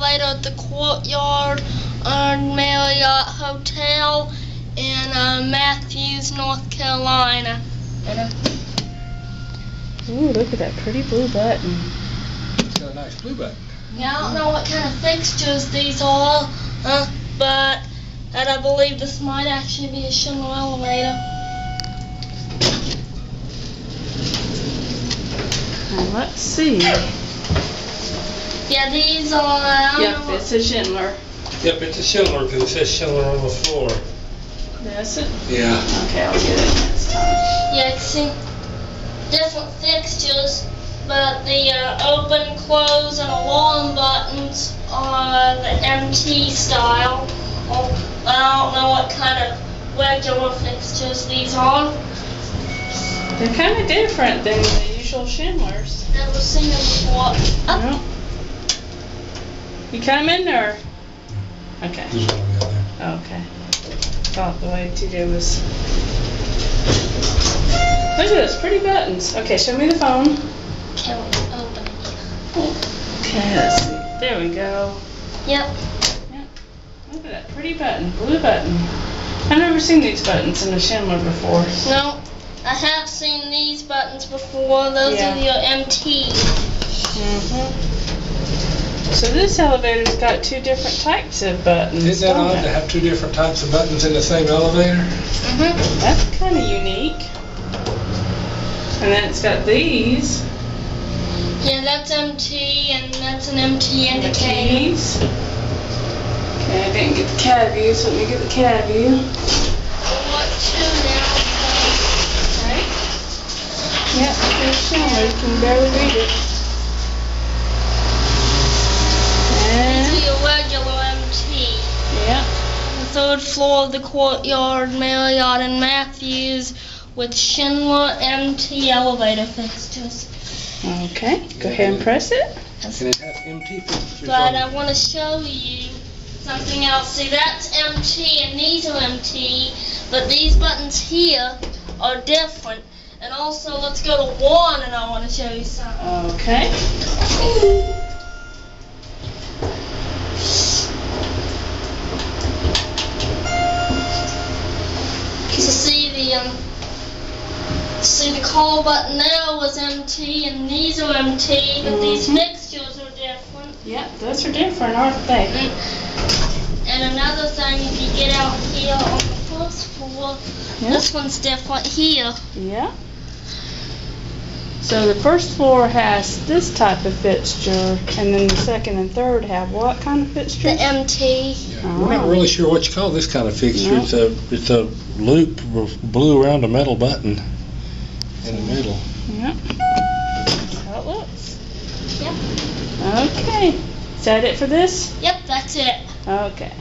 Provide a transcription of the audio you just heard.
at the Courtyard uh, Marriott Hotel in uh, Matthews, North Carolina. And, uh, Ooh, look at that pretty blue button. It's got a nice blue button. yeah, I don't know what kind of fixtures these are, uh, but and I believe this might actually be a Schindler elevator. And let's see. Yeah, these are. I don't Yep, know it's a Schindler. Yep, it's a Schindler because it says Schindler on the floor. That's it. Yeah. Okay, I'll get it next time. Yeah, you can see different fixtures, but the uh, open, close, and alarm buttons are the MT style. Oh, I don't know what kind of regular fixtures these are. They're kind of different than the usual Schindlers. Never seen them before. Oh, No. You coming or? Okay. There's one on the. Okay. Thought the way TJ was. Look at those pretty buttons. Okay, show me the phone. can we open it? Okay, let's see. There we go. Yep. Look at that pretty button, blue button. I've never seen these buttons in a Schindler before. No, I have seen these buttons before. Those Yeah. are your MT. Mm-hmm. So this elevator's got two different types of buttons. Isn't that odd it? to have two different types of buttons in the same elevator? Mm-hmm. That's kind of unique. And then it's got these. Yeah, that's MT, and that's an MT and the indicator. keys. Okay, I didn't get the cab view, so let me get the cab view. What two now? Right? Yep, there's Schindler. You can barely read it. These And, are your regular MT. yeah. The third floor of the Courtyard Marriott and Matthews with Schindler MT elevator fixtures. Okay, go ahead and press it. And it has MT fixtures But I want to show you something else. See, that's MT and these are MT, but these buttons here are different. And also, let's go to one, and I want to show you something. Okay. The um, see the call button there was MT, and these are MT, but these fixtures are different. Yep, those are different, aren't they? And, and another thing, if you get out here on the first floor, Yeah. this one's different here. Yeah. So the first floor has this type of fixture, and then the second and third have what kind of fixture? The MT. Yeah, We're not really sure what you call this kind of fixture. No. It's a, it's a loop with blue around a metal button in the middle. Yep. That's how it looks. Yep. Okay. Is that it for this? Yep, that's it. Okay.